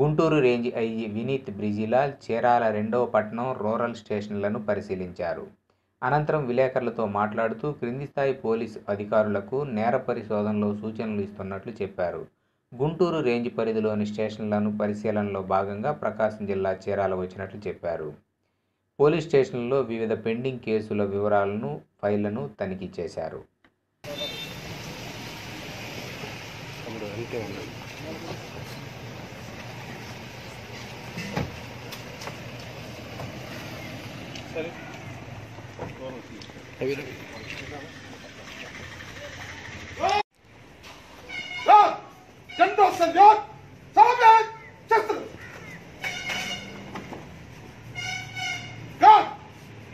Guntur range IG Vineet Brijlal Chirala రెండవ పట్టణం rural స్టేషన్లను పరిశీలించారు. అనంతరం విలేకరులతో మాట్లాడుతూ క్రింది స్థాయి పోలీసు అధికారులకు నేర పరిశోధనలో సూచనలు ఇస్తున్నట్లు చెప్పారు. గుంటూరు రేంజ్ పరిధిలోని స్టేషన్లను పరిశీలనలో భాగంగా ప్రకాశం జిల్లా చీరాల వచ్చినట్లు చెప్పారు. పోలీస్ స్టేషన్లలో వివిధ పెండింగ్ కేసుల వివరాలను ఫైళ్ళను తనిఖీ చేశారు. gösterin. Evet. Lan! Sen de olsan yok! Sana ben! Çıksın! Kan!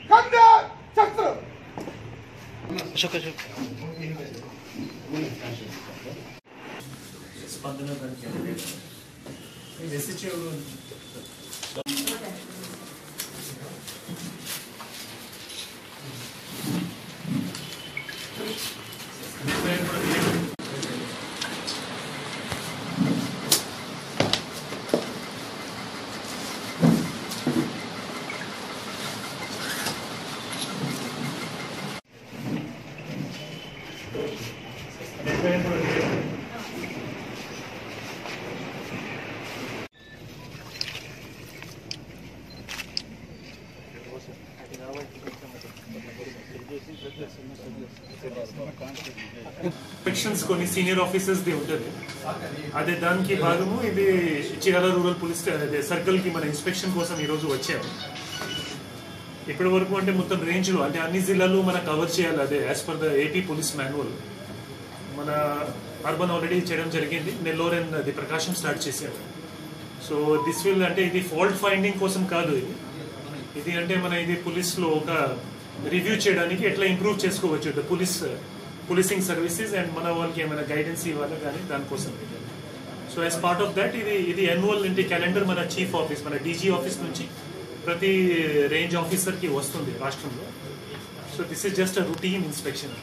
Kan inspections కొన్ని సీనియర్ ఆఫీసర్స్ ది ఉంటుంది అదే దానికి భాగము ఇది చీరాల రూరల్ పోలీస్ అదే సర్కిల్కి మన ఇన్స్పెక్షన్ కోసం ఈ రోజు వచ్చాము. ఇప్పటి వరకు అంటే మొత్తం రేంజ్లో అంటే అన్ని జిల్లాలు మనం కవర్ చేయాలి అదే as per the AP police manual మన అర్బన్ ఆల్రెడీ చేయడం జరిగింది. నెల్లూరు అండ్ అది ప్రకాశం స్టార్ట్ చేశారు. సో దిస్ విల్ అంటే ఇది ఫాల్ట్ ఫైండింగ్ కోసం కాదు ఇది. ఇది అంటే మన ఇది పోలీస్లో ఒక రివ్యూ చేయడానికి ఎట్లా ఇంప్రూవ్ చేసుకోవచ్చు? The police policing services and మన వాళ్ళకి ఏమైనా గైడెన్స్ ఇవ్వాలి కానీ దానికోసం. So as part of that ఇది ఇది యాన్యువల్ ఇంటి క్యాలెండర్ మన చీఫ్ ఆఫీస్ మన డీజీ ఆఫీస్ నుంచి ప్రతి రేంజ్ ఆఫీసర్కి వస్తుంది రాష్ట్రంలో. So this is just a routine inspection